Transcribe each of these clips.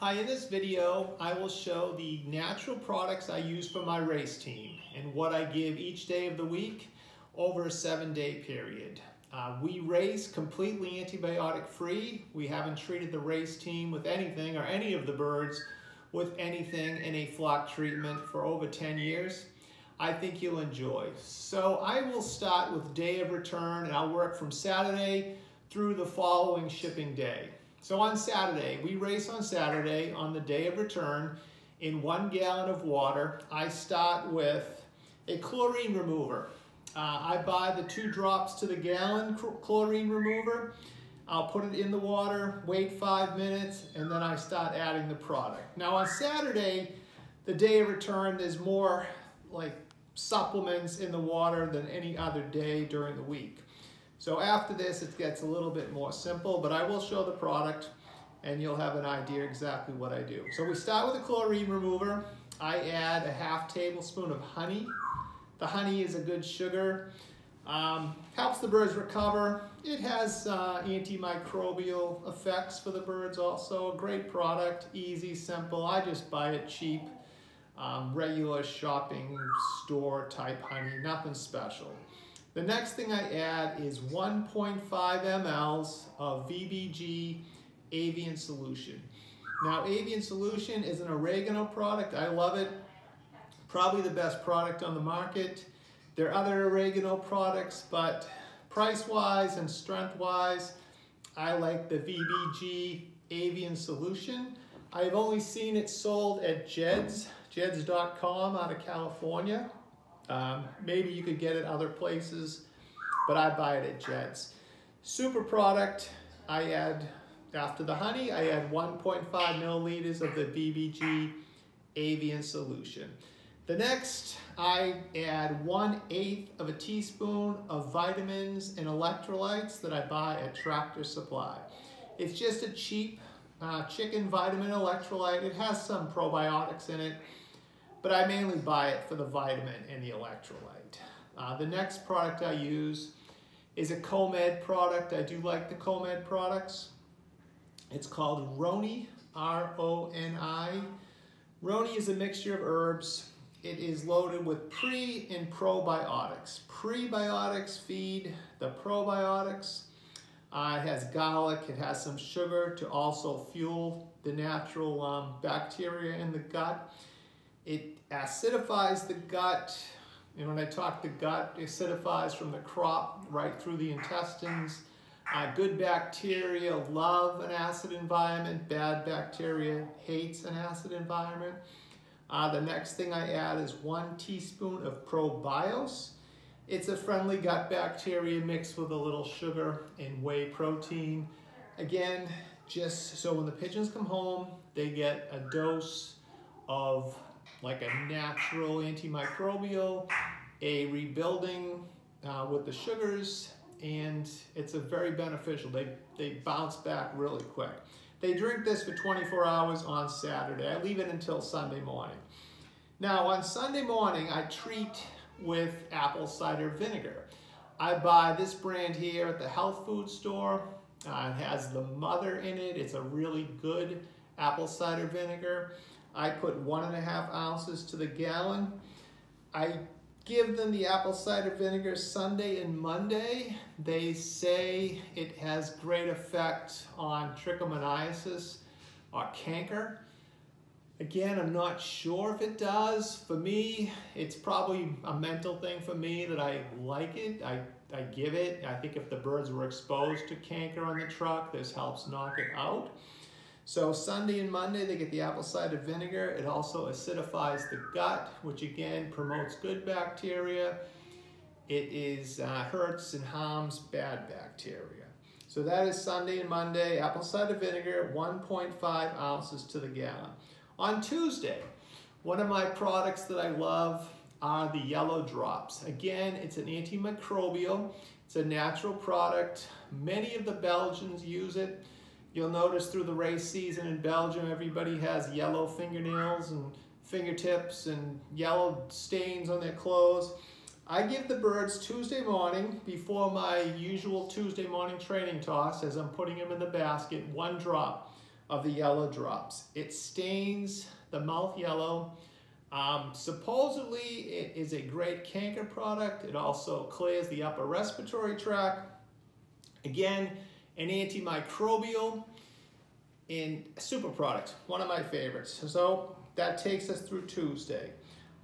Hi, in this video, I will show the natural products I use for my race team and what I give each day of the week over a seven day period. Uh, we race completely antibiotic free. We haven't treated the race team with anything or any of the birds with anything in a flock treatment for over 10 years. I think you'll enjoy. So I will start with day of return and I'll work from Saturday through the following shipping day. So on Saturday, we race on Saturday on the day of return in one gallon of water. I start with a chlorine remover. Uh, I buy the two drops to the gallon chlorine remover. I'll put it in the water, wait five minutes, and then I start adding the product. Now on Saturday, the day of return, there's more like supplements in the water than any other day during the week. So after this, it gets a little bit more simple, but I will show the product and you'll have an idea exactly what I do. So we start with a chlorine remover. I add a half tablespoon of honey. The honey is a good sugar. Um, helps the birds recover. It has uh, antimicrobial effects for the birds also. A great product, easy, simple. I just buy it cheap. Um, regular shopping store type honey, nothing special. The next thing I add is 1.5 mLs of VBG avian solution. Now avian solution is an oregano product. I love it. Probably the best product on the market. There are other oregano products, but price-wise and strength-wise, I like the VBG avian solution. I've only seen it sold at Jedd's, jedds.com out of California. Um, maybe you could get it other places, but I buy it at Jedd's. Super product, I add, after the honey, I add 1.5 milliliters of the VBG avian solution. The next, I add 1 eighth of a teaspoon of vitamins and electrolytes that I buy at Tractor Supply. It's just a cheap uh, chicken vitamin electrolyte. It has some probiotics in it but I mainly buy it for the vitamin and the electrolyte. Uh, the next product I use is a Comed product. I do like the Comed products. It's called Roni, R-O-N-I. Roni is a mixture of herbs. It is loaded with pre and probiotics. Prebiotics feed the probiotics. Uh, it has garlic, it has some sugar to also fuel the natural um, bacteria in the gut. It acidifies the gut. And when I talk the gut, acidifies from the crop right through the intestines. Uh, good bacteria love an acid environment. Bad bacteria hates an acid environment. Uh, the next thing I add is one teaspoon of ProBios. It's a friendly gut bacteria mixed with a little sugar and whey protein. Again, just so when the pigeons come home, they get a dose of like a natural antimicrobial, a rebuilding uh, with the sugars, and it's a very beneficial. They, they bounce back really quick. They drink this for 24 hours on Saturday. I leave it until Sunday morning. Now on Sunday morning, I treat with apple cider vinegar. I buy this brand here at the health food store. Uh, it has the mother in it. It's a really good apple cider vinegar. I put one and a half ounces to the gallon. I give them the apple cider vinegar Sunday and Monday. They say it has great effect on trichomoniasis or canker. Again, I'm not sure if it does. For me, it's probably a mental thing for me that I like it. I, I give it. I think if the birds were exposed to canker on the truck, this helps knock it out. So Sunday and Monday, they get the apple cider vinegar. It also acidifies the gut, which again promotes good bacteria. It is uh, hurts and harms bad bacteria. So that is Sunday and Monday, apple cider vinegar, 1.5 ounces to the gallon. On Tuesday, one of my products that I love are the yellow drops. Again, it's an antimicrobial. It's a natural product. Many of the Belgians use it. You'll notice through the race season in Belgium, everybody has yellow fingernails and fingertips and yellow stains on their clothes. I give the birds Tuesday morning, before my usual Tuesday morning training toss, as I'm putting them in the basket, one drop of the yellow drops. It stains the mouth yellow. Um, supposedly, it is a great canker product. It also clears the upper respiratory tract. Again, an antimicrobial and super product, one of my favorites. So that takes us through Tuesday.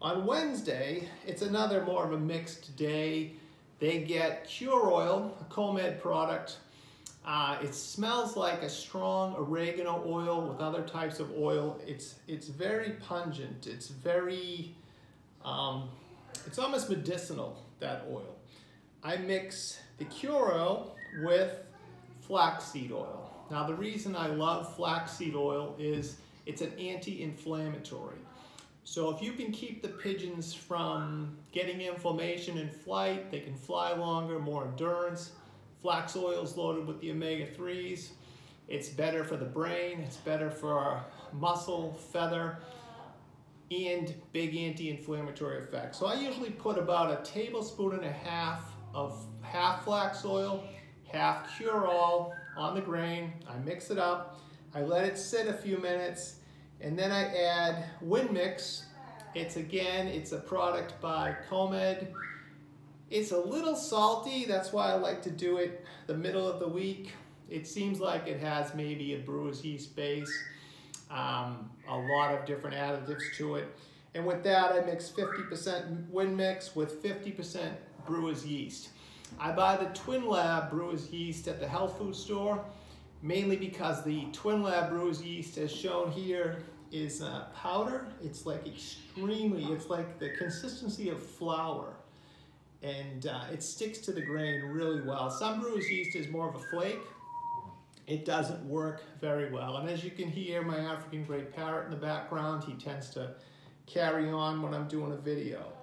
On Wednesday, it's another more of a mixed day. They get Cure Oil, a Comed product. Uh, it smells like a strong oregano oil with other types of oil. It's, it's very pungent. It's very, um, it's almost medicinal, that oil. I mix the Cure Oil with flaxseed oil. Now the reason I love flaxseed oil is it's an anti-inflammatory. So if you can keep the pigeons from getting inflammation in flight, they can fly longer, more endurance. Flax oil is loaded with the omega-3s. It's better for the brain, it's better for muscle, feather, and big anti-inflammatory effects. So I usually put about a tablespoon and a half of half flax oil, half cure-all on the grain. I mix it up. I let it sit a few minutes and then I add Win Mix. It's again, it's a product by Comed. It's a little salty, that's why I like to do it the middle of the week. It seems like it has maybe a brewer's yeast base, um, a lot of different additives to it. And with that, I mix 50% Win Mix with 50% brewer's yeast. I buy the Twin Lab brewer's yeast at the health food store mainly because the Twin Lab brewer's yeast as shown here is uh, powder. It's like extremely, it's like the consistency of flour and uh, it sticks to the grain really well. Some brewer's yeast is more of a flake. It doesn't work very well. And as you can hear, my African gray parrot in the background, he tends to carry on when I'm doing a video.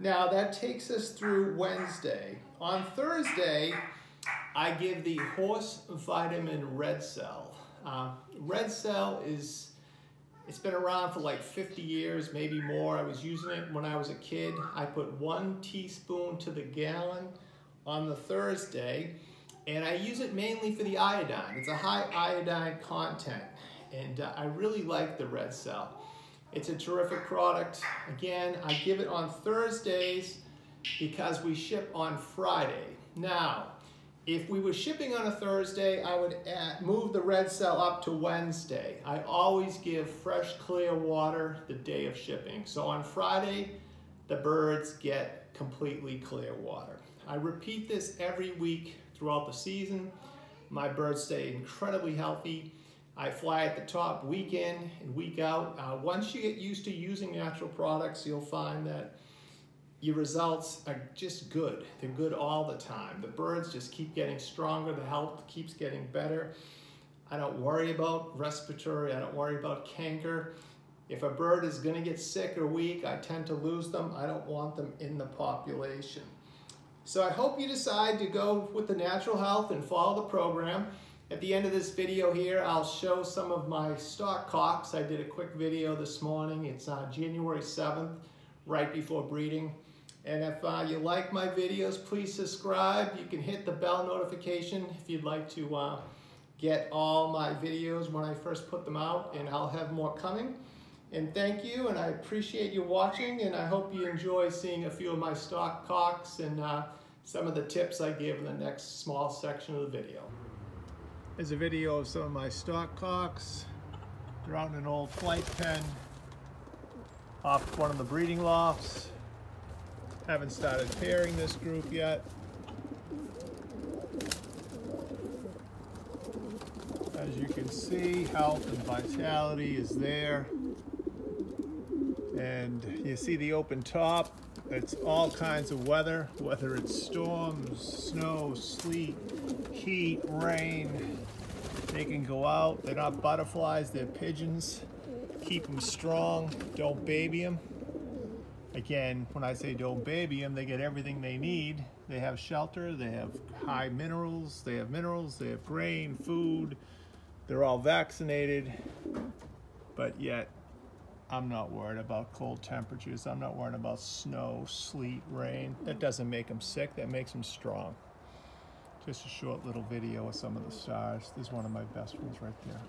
Now that takes us through Wednesday. On Thursday, I give the horse vitamin red cell. Uh, red cell is, it's been around for like 50 years, maybe more. I was using it when I was a kid. I put one teaspoon to the gallon on the Thursday, and I use it mainly for the iodine. It's a high iodine content, and uh, I really like the red cell. It's a terrific product. Again, I give it on Thursdays because we ship on Friday. Now, if we were shipping on a Thursday, I would add, move the red cell up to Wednesday. I always give fresh, clear water the day of shipping. So on Friday, the birds get completely clear water. I repeat this every week throughout the season. My birds stay incredibly healthy. I fly at the top week in and week out. Uh, once you get used to using natural products, you'll find that your results are just good. They're good all the time. The birds just keep getting stronger. The health keeps getting better. I don't worry about respiratory. I don't worry about canker. If a bird is going to get sick or weak, I tend to lose them. I don't want them in the population. So I hope you decide to go with the natural health and follow the program. At the end of this video here, I'll show some of my stock cocks. I did a quick video this morning. It's uh, January 7th, right before breeding. And if uh, you like my videos, please subscribe. You can hit the bell notification if you'd like to uh, get all my videos when I first put them out, and I'll have more coming. And thank you, and I appreciate you watching, and I hope you enjoy seeing a few of my stock cocks and uh, some of the tips I give in the next small section of the video. Here's a video of some of my stock cocks. They're out in an old flight pen off one of the breeding lofts. Haven't started pairing this group yet. As you can see, health and vitality is there. And you see the open top. It's all kinds of weather, whether it's storms, snow, sleet, heat, rain. They can go out. They're not butterflies, they're pigeons. Keep them strong. Don't baby them. Again, when I say don't baby them, they get everything they need. They have shelter, they have high minerals, they have minerals, they have grain, food. They're all vaccinated, but yet I'm not worried about cold temperatures. I'm not worried about snow, sleet, rain. That doesn't make them sick, that makes them strong. Just a short little video of some of the stars. This is one of my best ones right there.